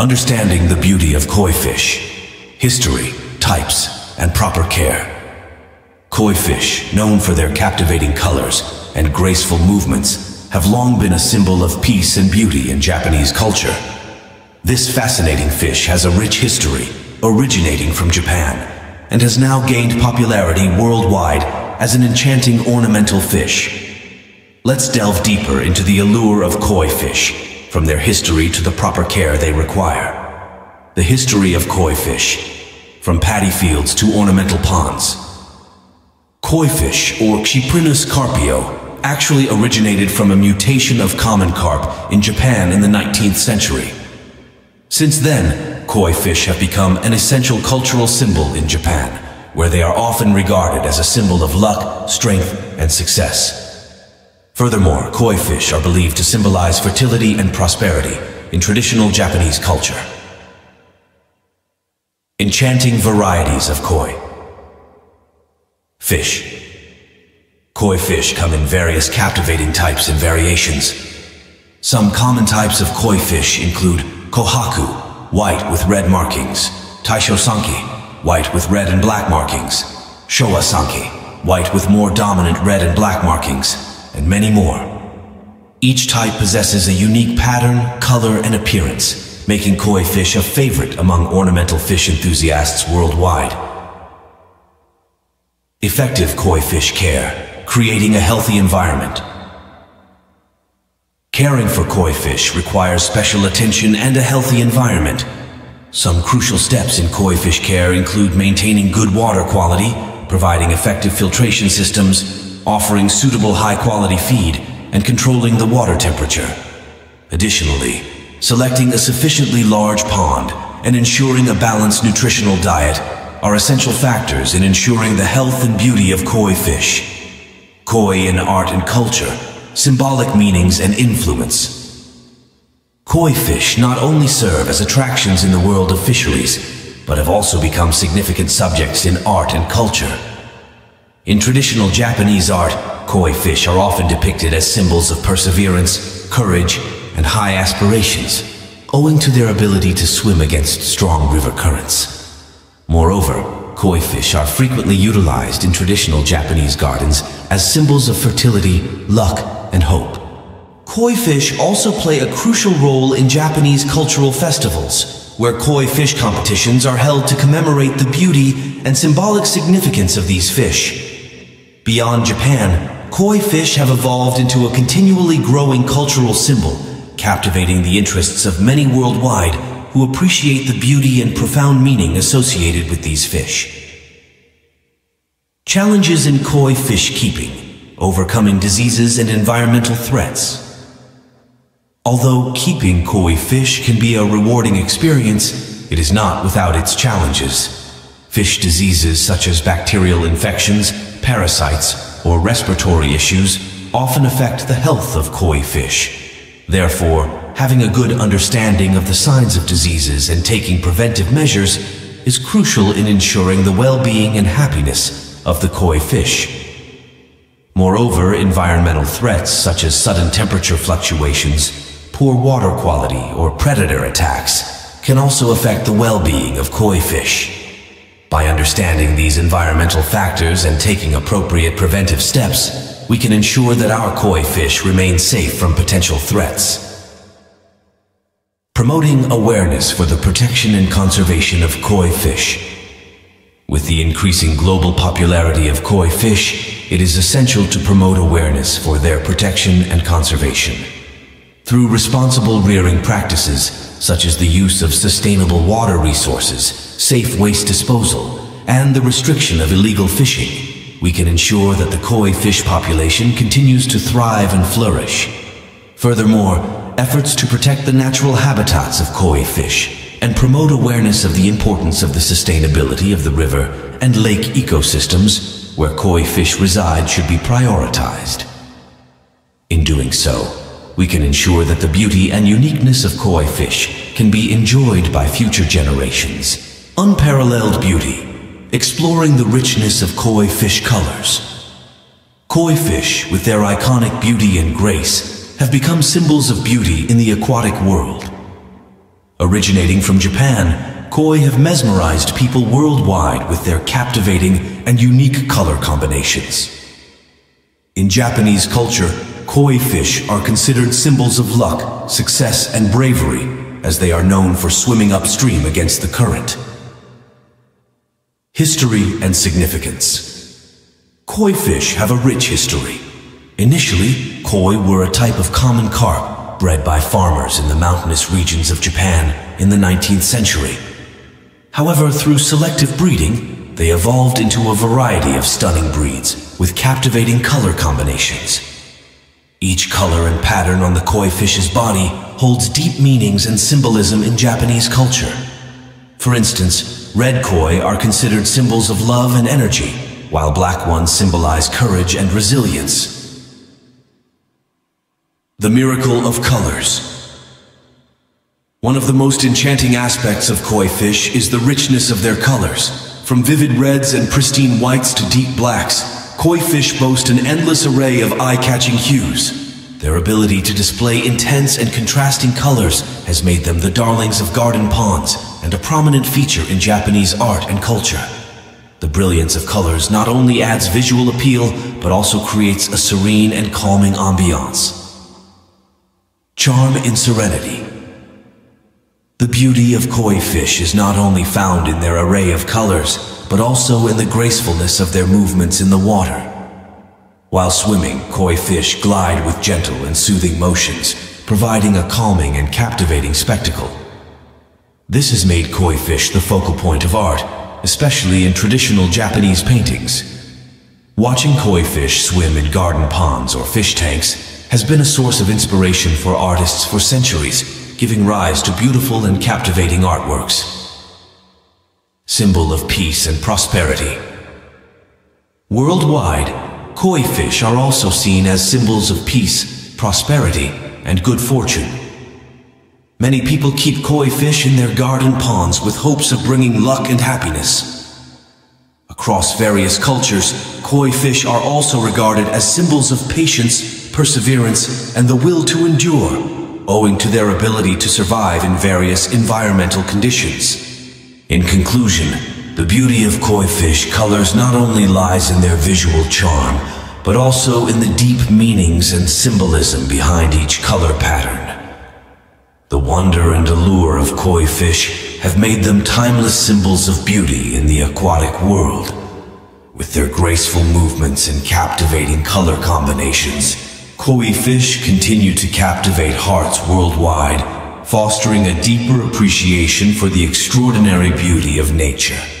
Understanding the beauty of koi fish, history, types, and proper care. Koi fish, known for their captivating colors and graceful movements, have long been a symbol of peace and beauty in Japanese culture. This fascinating fish has a rich history, originating from Japan, and has now gained popularity worldwide as an enchanting ornamental fish. Let's delve deeper into the allure of koi fish from their history to the proper care they require. The history of koi fish, from paddy fields to ornamental ponds. Koi fish, or Cyprinus carpio, actually originated from a mutation of common carp in Japan in the 19th century. Since then, koi fish have become an essential cultural symbol in Japan, where they are often regarded as a symbol of luck, strength, and success. Furthermore, koi fish are believed to symbolize fertility and prosperity in traditional Japanese culture. Enchanting varieties of koi. Fish. Koi fish come in various captivating types and variations. Some common types of koi fish include kohaku, white with red markings, taisho sanke, white with red and black markings, showa white with more dominant red and black markings, and many more. Each type possesses a unique pattern, color, and appearance, making koi fish a favorite among ornamental fish enthusiasts worldwide. Effective koi fish care, creating a healthy environment. Caring for koi fish requires special attention and a healthy environment. Some crucial steps in koi fish care include maintaining good water quality, providing effective filtration systems, offering suitable high-quality feed, and controlling the water temperature. Additionally, selecting a sufficiently large pond and ensuring a balanced nutritional diet are essential factors in ensuring the health and beauty of koi fish. Koi in art and culture, symbolic meanings and influence. Koi fish not only serve as attractions in the world of fisheries, but have also become significant subjects in art and culture. In traditional Japanese art, koi fish are often depicted as symbols of perseverance, courage, and high aspirations, owing to their ability to swim against strong river currents. Moreover, koi fish are frequently utilized in traditional Japanese gardens as symbols of fertility, luck, and hope. Koi fish also play a crucial role in Japanese cultural festivals, where koi fish competitions are held to commemorate the beauty and symbolic significance of these fish. Beyond Japan, koi fish have evolved into a continually growing cultural symbol, captivating the interests of many worldwide who appreciate the beauty and profound meaning associated with these fish. Challenges in koi fish keeping, overcoming diseases and environmental threats. Although keeping koi fish can be a rewarding experience, it is not without its challenges. Fish diseases such as bacterial infections, parasites, or respiratory issues often affect the health of koi fish. Therefore, having a good understanding of the signs of diseases and taking preventive measures is crucial in ensuring the well-being and happiness of the koi fish. Moreover, environmental threats such as sudden temperature fluctuations, poor water quality, or predator attacks can also affect the well-being of koi fish. By understanding these environmental factors and taking appropriate preventive steps, we can ensure that our koi fish remain safe from potential threats. Promoting awareness for the protection and conservation of koi fish. With the increasing global popularity of koi fish, it is essential to promote awareness for their protection and conservation. Through responsible rearing practices, such as the use of sustainable water resources, safe waste disposal, and the restriction of illegal fishing, we can ensure that the koi fish population continues to thrive and flourish. Furthermore, efforts to protect the natural habitats of koi fish and promote awareness of the importance of the sustainability of the river and lake ecosystems where koi fish reside should be prioritized. In doing so, we can ensure that the beauty and uniqueness of koi fish can be enjoyed by future generations. Unparalleled beauty, exploring the richness of koi fish colors. Koi fish, with their iconic beauty and grace, have become symbols of beauty in the aquatic world. Originating from Japan, koi have mesmerized people worldwide with their captivating and unique color combinations. In Japanese culture, koi fish are considered symbols of luck, success, and bravery, as they are known for swimming upstream against the current. History and significance. Koi fish have a rich history. Initially, koi were a type of common carp bred by farmers in the mountainous regions of Japan in the 19th century. However, through selective breeding, they evolved into a variety of stunning breeds with captivating color combinations. Each color and pattern on the koi fish's body holds deep meanings and symbolism in Japanese culture. For instance, red koi are considered symbols of love and energy, while black ones symbolize courage and resilience. The Miracle of Colors One of the most enchanting aspects of koi fish is the richness of their colors. From vivid reds and pristine whites to deep blacks, koi fish boast an endless array of eye-catching hues. Their ability to display intense and contrasting colors has made them the darlings of garden ponds and a prominent feature in Japanese art and culture. The brilliance of colors not only adds visual appeal, but also creates a serene and calming ambiance. Charm in Serenity The beauty of koi fish is not only found in their array of colors, but also in the gracefulness of their movements in the water. While swimming, koi fish glide with gentle and soothing motions, providing a calming and captivating spectacle. This has made koi fish the focal point of art, especially in traditional Japanese paintings. Watching koi fish swim in garden ponds or fish tanks has been a source of inspiration for artists for centuries, giving rise to beautiful and captivating artworks. Symbol of peace and prosperity. Worldwide, koi fish are also seen as symbols of peace, prosperity, and good fortune. Many people keep koi fish in their garden ponds with hopes of bringing luck and happiness. Across various cultures, koi fish are also regarded as symbols of patience, perseverance, and the will to endure, owing to their ability to survive in various environmental conditions. In conclusion, the beauty of koi fish colors not only lies in their visual charm, but also in the deep meanings and symbolism behind each color pattern. The wonder and allure of koi fish have made them timeless symbols of beauty in the aquatic world. With their graceful movements and captivating color combinations, Koi fish continue to captivate hearts worldwide, fostering a deeper appreciation for the extraordinary beauty of nature.